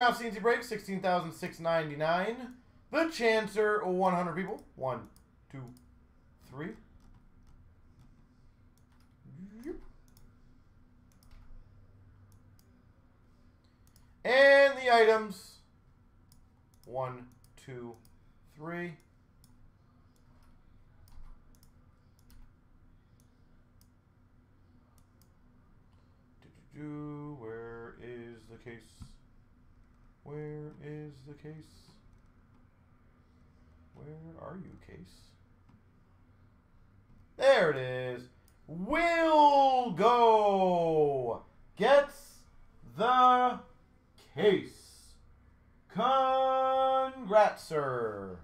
Now CNC break, 16,699. The Chancer, 100 people. One, two, three. Yep. And the items. One, two, three. Do where is the case? Where is the case? Where are you, case? There it is. Will go gets the case. Congrats, sir.